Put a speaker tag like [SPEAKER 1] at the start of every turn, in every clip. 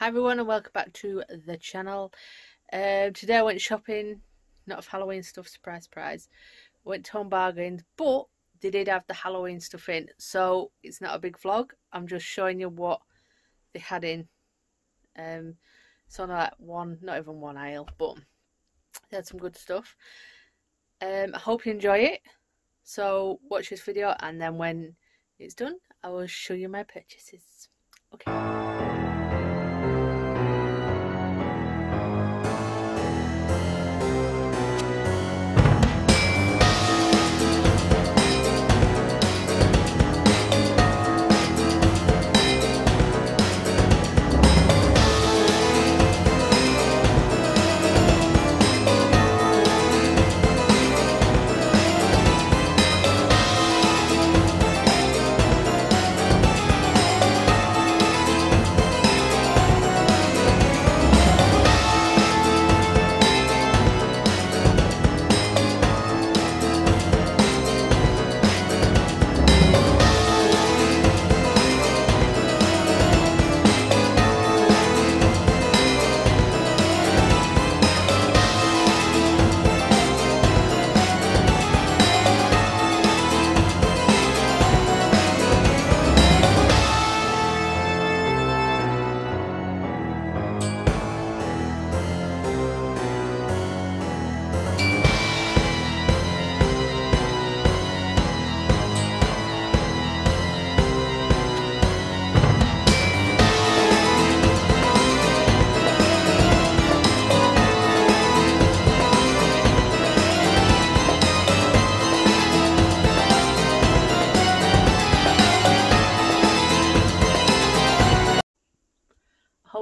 [SPEAKER 1] Hi everyone and welcome back to the channel. Uh, today I went shopping, not of Halloween stuff, surprise surprise. Went to Home Bargains, but they did have the Halloween stuff in, so it's not a big vlog. I'm just showing you what they had in. Um, it's on like one, not even one aisle, but they had some good stuff. Um, I hope you enjoy it. So watch this video and then when it's done, I will show you my purchases. Okay.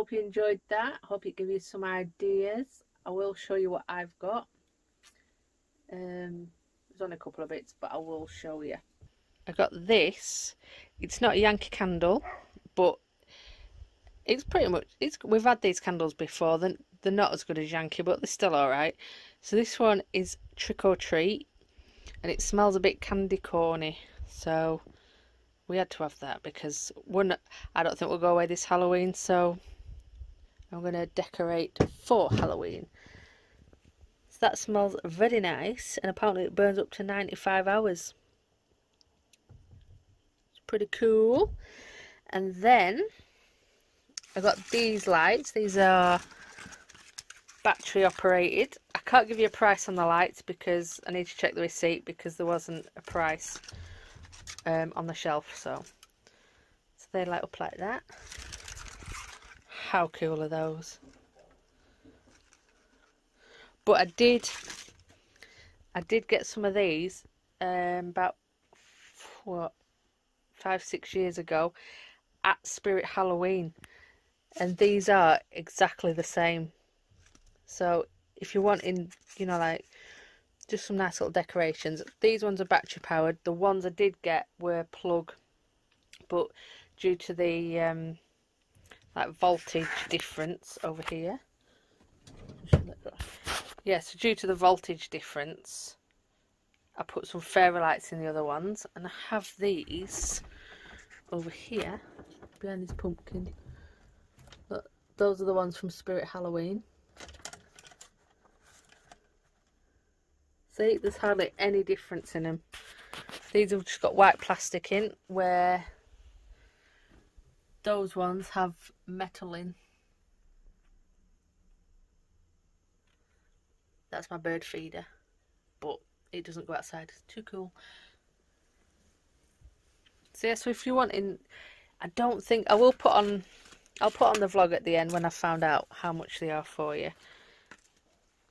[SPEAKER 1] Hope you enjoyed that. hope it gave you some ideas. I will show you what I've got. Um, there's only a couple of bits, but I will show you. I got this. It's not a Yankee candle, but it's pretty much. It's we've had these candles before. They're, they're not as good as Yankee, but they're still all right. So this one is Trick or Treat, and it smells a bit candy corny. So we had to have that because. I don't think we'll go away this Halloween. So I'm going to decorate for Halloween. So that smells very nice and apparently it burns up to 95 hours. It's pretty cool. And then I got these lights. These are battery operated. I can't give you a price on the lights because I need to check the receipt because there wasn't a price um, on the shelf. So, so they light up like that. How cool are those? But I did, I did get some of these um, about what five six years ago at Spirit Halloween, and these are exactly the same. So if you're wanting, you know, like just some nice little decorations, these ones are battery powered. The ones I did get were plug, but due to the um, like voltage difference over here. Yeah, so due to the voltage difference, I put some fairy lights in the other ones, and I have these over here behind this pumpkin. But those are the ones from Spirit Halloween. See, there's hardly any difference in them. These have just got white plastic in, where those ones have metal in. That's my bird feeder, but it doesn't go outside. It's too cool. So yeah, so if you want in, I don't think I will put on. I'll put on the vlog at the end when I found out how much they are for you.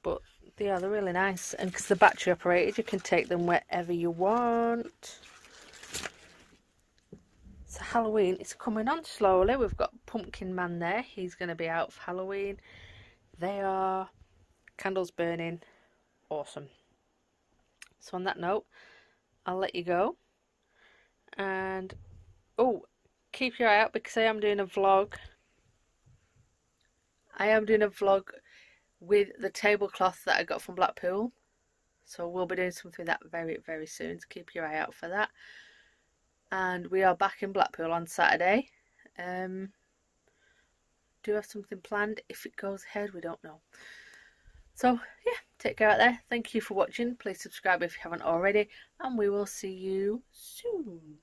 [SPEAKER 1] But yeah, they're really nice, and because they're battery operated, you can take them wherever you want. Halloween is coming on slowly. We've got Pumpkin Man there. He's going to be out for Halloween. They are candles burning. Awesome. So on that note, I'll let you go. And, oh, keep your eye out because I am doing a vlog. I am doing a vlog with the tablecloth that I got from Blackpool. So we'll be doing something that very, very soon. So keep your eye out for that and we are back in Blackpool on Saturday. Um, do have something planned. If it goes ahead, we don't know. So, yeah, take care out there. Thank you for watching. Please subscribe if you haven't already. And we will see you soon.